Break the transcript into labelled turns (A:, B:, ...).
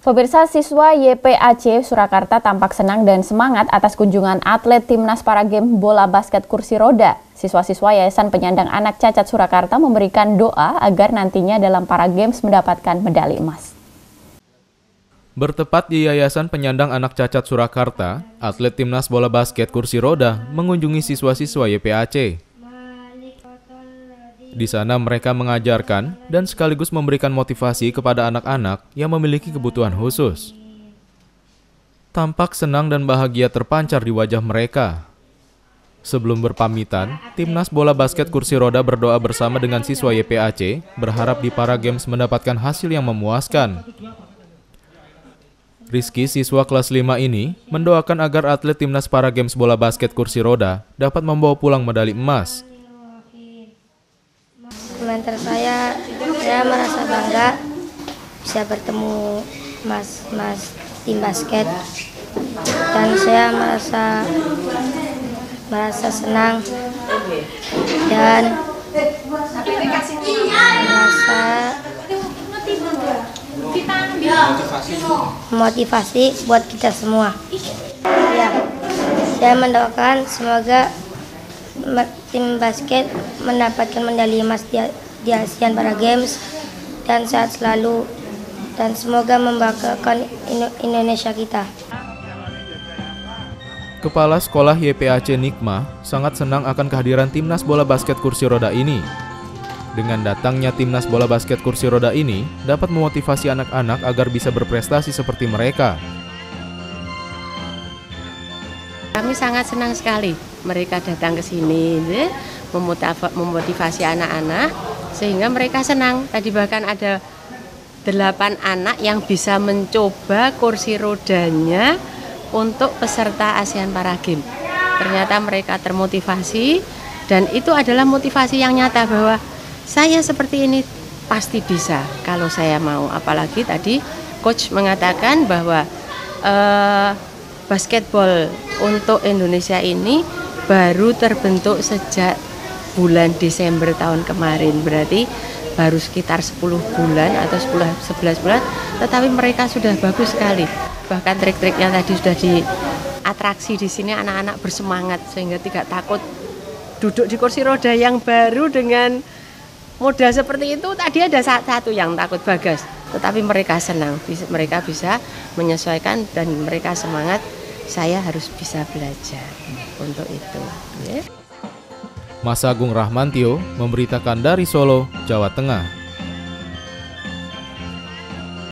A: Pemirsa siswa YPAC Surakarta tampak senang dan semangat atas kunjungan atlet timnas para game bola basket kursi roda. Siswa-siswa Yayasan Penyandang Anak Cacat Surakarta memberikan doa agar nantinya dalam para games mendapatkan medali emas.
B: Bertepat di Yayasan Penyandang Anak Cacat Surakarta, atlet timnas bola basket kursi roda mengunjungi siswa-siswa YPAC. Di sana mereka mengajarkan dan sekaligus memberikan motivasi kepada anak-anak yang memiliki kebutuhan khusus. Tampak senang dan bahagia terpancar di wajah mereka. Sebelum berpamitan, timnas bola basket kursi roda berdoa bersama dengan siswa YPAC berharap di para games mendapatkan hasil yang memuaskan. Rizky, siswa kelas 5 ini, mendoakan agar atlet timnas para games bola basket kursi roda dapat membawa pulang medali emas
C: komentar saya saya merasa bangga bisa bertemu mas mas tim basket. Dan saya merasa merasa senang. Dan merasa motivasi buat kita semua. Ya saya mendoakan semoga tim basket mendapatkan medali emas di, di ASEAN Para Games dan sehat selalu dan semoga membanggakan Indonesia kita.
B: Kepala Sekolah YPAC Nikma sangat senang akan kehadiran timnas bola basket kursi roda ini. Dengan datangnya timnas bola basket kursi roda ini dapat memotivasi anak-anak agar bisa berprestasi seperti mereka.
D: Kami sangat senang sekali mereka datang ke sini memotivasi anak-anak sehingga mereka senang. Tadi bahkan ada delapan anak yang bisa mencoba kursi rodanya untuk peserta ASEAN Para Games. Ternyata mereka termotivasi dan itu adalah motivasi yang nyata bahwa saya seperti ini pasti bisa kalau saya mau. Apalagi tadi coach mengatakan bahwa uh, basketball untuk Indonesia ini baru terbentuk sejak bulan Desember tahun kemarin. Berarti baru sekitar 10 bulan atau 10 11 bulan, tetapi mereka sudah bagus sekali. Bahkan trik-triknya tadi sudah di atraksi di sini anak-anak bersemangat sehingga tidak takut duduk di kursi roda yang baru dengan modal seperti itu tadi ada satu yang takut bagas tetapi mereka senang mereka bisa menyesuaikan dan mereka semangat saya harus bisa belajar untuk itu. Ya.
B: Mas Agung Rahmantio memberitakan dari Solo, Jawa Tengah.